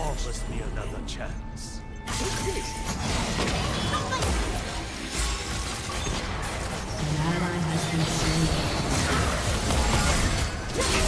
offers me another chance. An ally has been saved.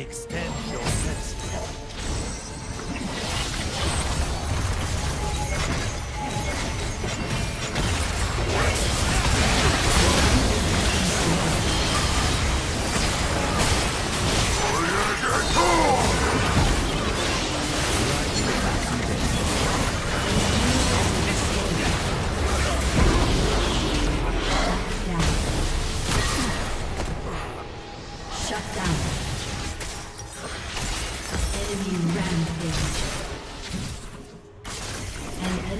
Extend your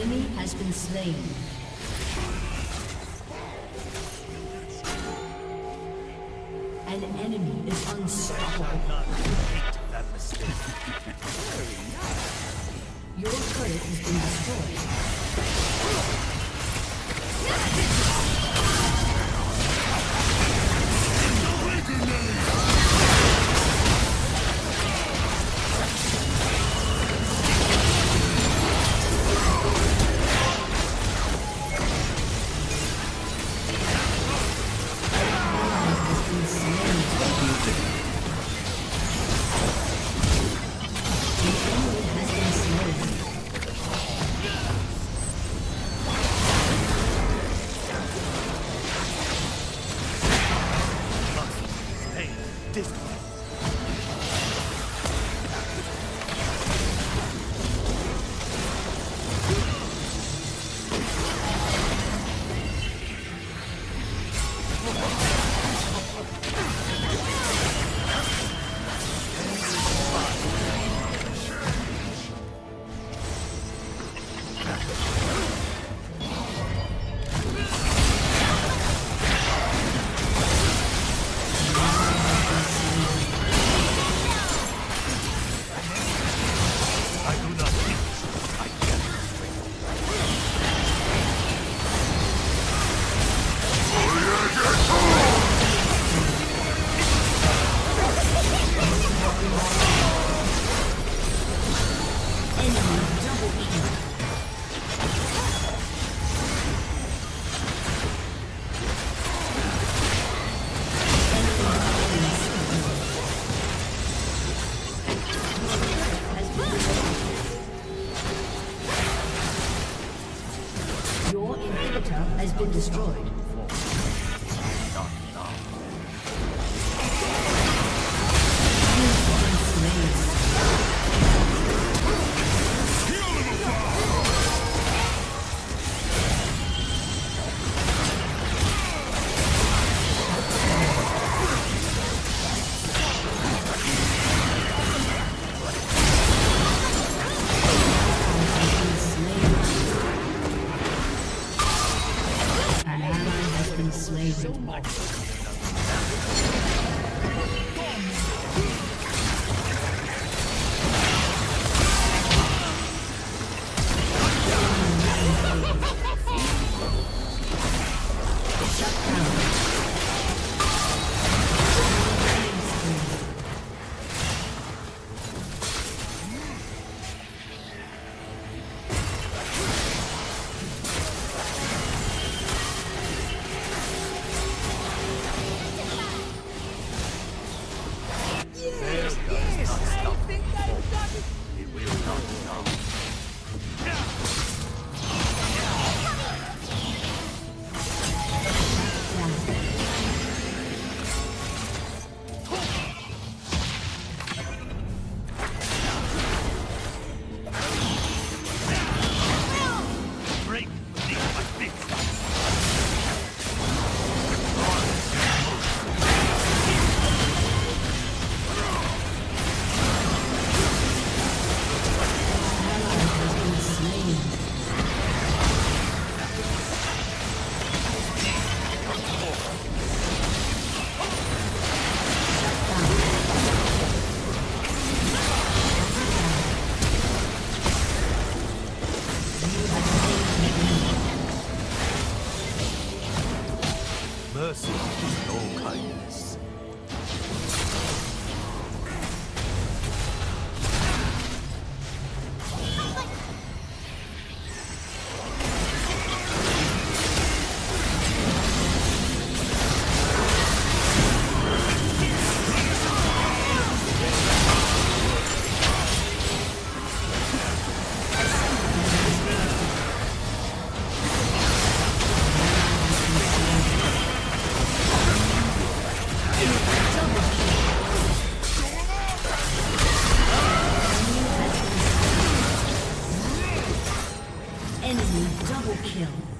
enemy has been slain. An enemy is unstoppable. Your turret has been destroyed. has been destroyed. mercy. Enemy double kill.